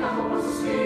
Holy Ghost.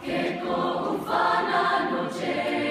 So soon